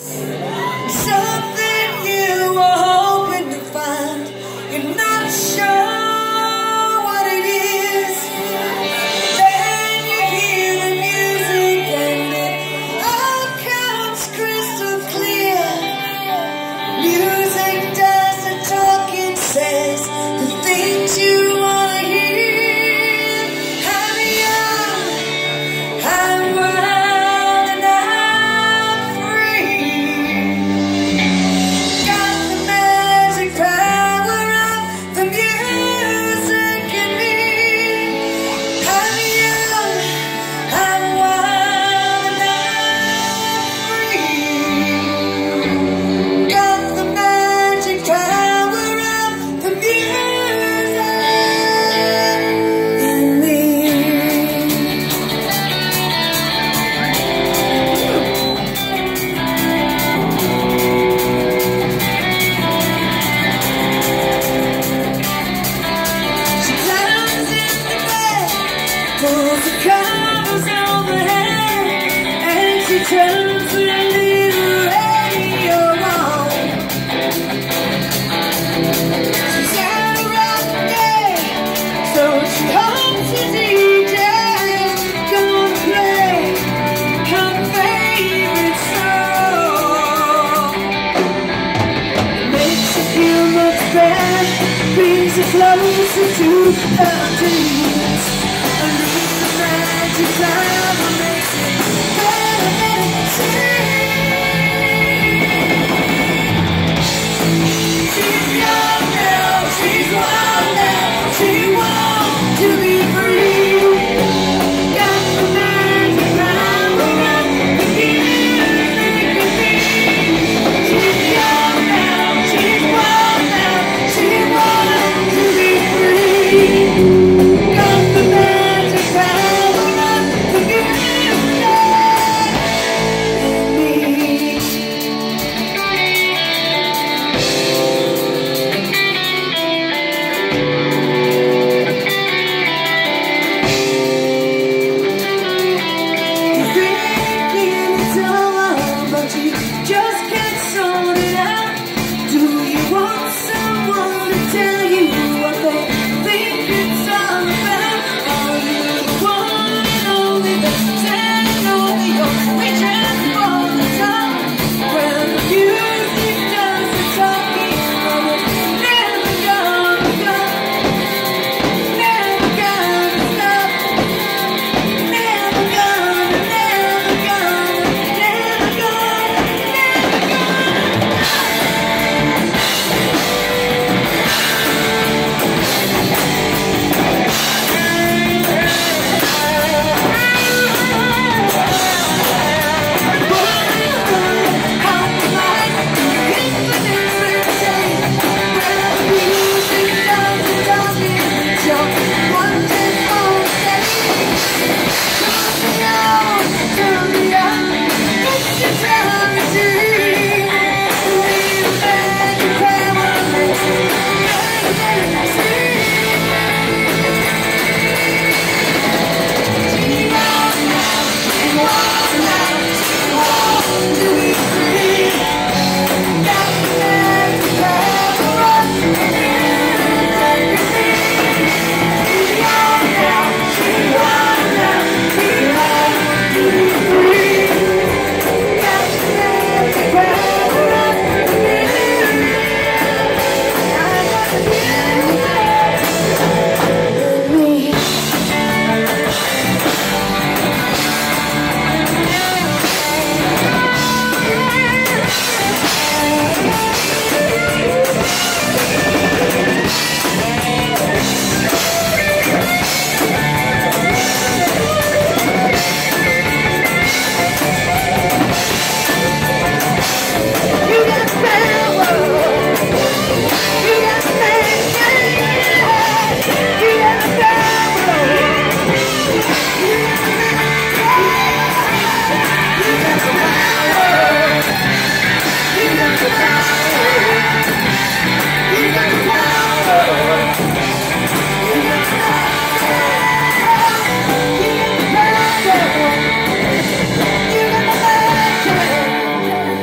Something pulls the covers overhead, and she turns the little radio on. She's had a rough day, so she calls the DJ, gonna play her favorite song. Makes you feel much better, brings you closer to her dreams desire to make it.